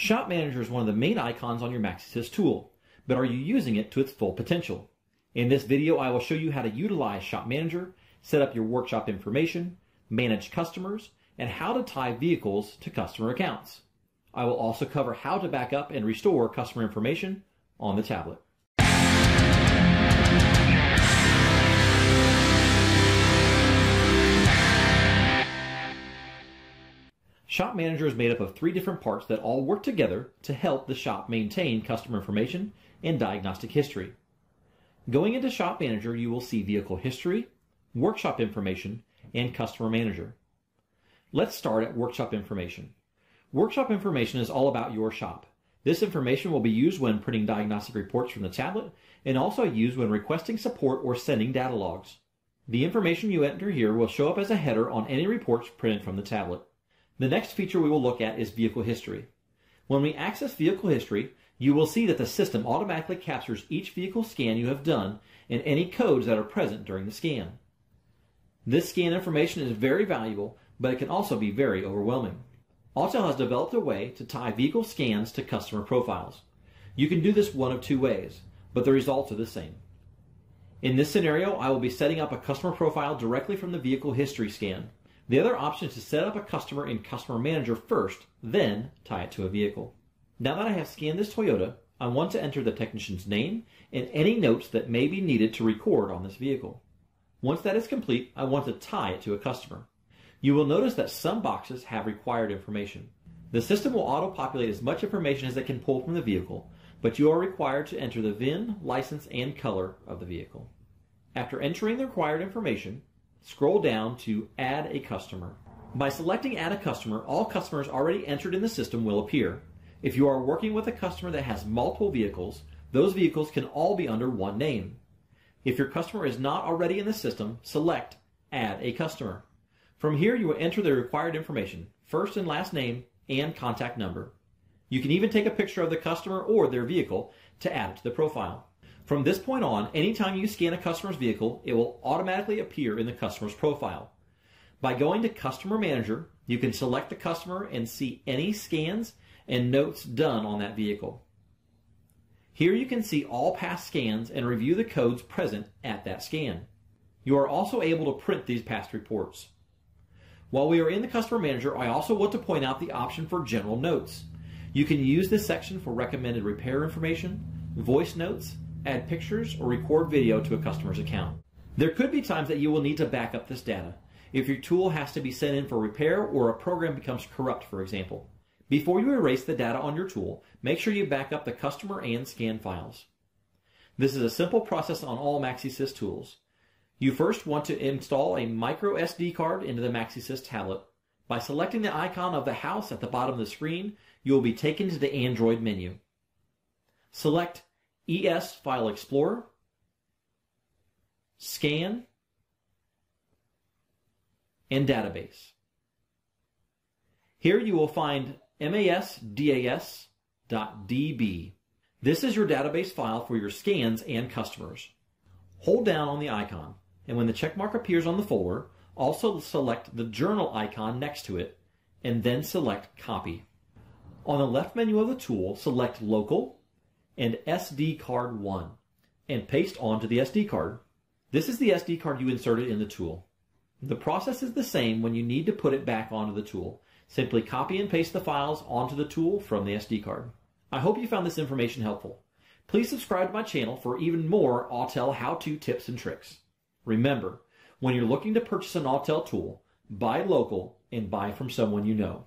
Shop Manager is one of the main icons on your MaxiSys tool, but are you using it to its full potential? In this video, I will show you how to utilize Shop Manager, set up your workshop information, manage customers, and how to tie vehicles to customer accounts. I will also cover how to back up and restore customer information on the tablet. Shop Manager is made up of three different parts that all work together to help the shop maintain customer information and diagnostic history. Going into Shop Manager, you will see vehicle history, workshop information, and customer manager. Let's start at workshop information. Workshop information is all about your shop. This information will be used when printing diagnostic reports from the tablet and also used when requesting support or sending data logs. The information you enter here will show up as a header on any reports printed from the tablet. The next feature we will look at is vehicle history. When we access vehicle history, you will see that the system automatically captures each vehicle scan you have done and any codes that are present during the scan. This scan information is very valuable, but it can also be very overwhelming. Autel has developed a way to tie vehicle scans to customer profiles. You can do this one of two ways, but the results are the same. In this scenario, I will be setting up a customer profile directly from the vehicle history scan. The other option is to set up a customer in Customer Manager first, then tie it to a vehicle. Now that I have scanned this Toyota, I want to enter the technician's name and any notes that may be needed to record on this vehicle. Once that is complete, I want to tie it to a customer. You will notice that some boxes have required information. The system will auto-populate as much information as it can pull from the vehicle, but you are required to enter the VIN, license, and color of the vehicle. After entering the required information, Scroll down to Add a Customer. By selecting Add a Customer, all customers already entered in the system will appear. If you are working with a customer that has multiple vehicles, those vehicles can all be under one name. If your customer is not already in the system, select Add a Customer. From here, you will enter the required information, first and last name, and contact number. You can even take a picture of the customer or their vehicle to add it to the profile. From this point on, anytime you scan a customer's vehicle, it will automatically appear in the customer's profile. By going to Customer Manager, you can select the customer and see any scans and notes done on that vehicle. Here you can see all past scans and review the codes present at that scan. You are also able to print these past reports. While we are in the Customer Manager, I also want to point out the option for General Notes. You can use this section for recommended repair information, voice notes, add pictures, or record video to a customer's account. There could be times that you will need to back up this data. If your tool has to be sent in for repair or a program becomes corrupt, for example. Before you erase the data on your tool, make sure you back up the customer and scan files. This is a simple process on all MaxiSys tools. You first want to install a micro SD card into the MaxiSys tablet. By selecting the icon of the house at the bottom of the screen, you will be taken to the Android menu. Select ES File Explorer, Scan, and Database. Here you will find masdas.db. This is your database file for your scans and customers. Hold down on the icon, and when the checkmark appears on the folder, also select the journal icon next to it, and then select Copy. On the left menu of the tool, select Local, and SD card 1 and paste onto the SD card. This is the SD card you inserted in the tool. The process is the same when you need to put it back onto the tool. Simply copy and paste the files onto the tool from the SD card. I hope you found this information helpful. Please subscribe to my channel for even more Autel how-to tips and tricks. Remember, when you're looking to purchase an Autel tool, buy local and buy from someone you know.